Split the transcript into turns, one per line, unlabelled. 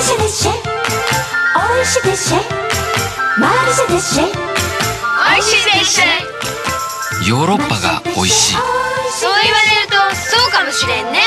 しでしおいしで
でおいし
ヨーロッパがおいしい。
そう言われるとそうかもしれんね。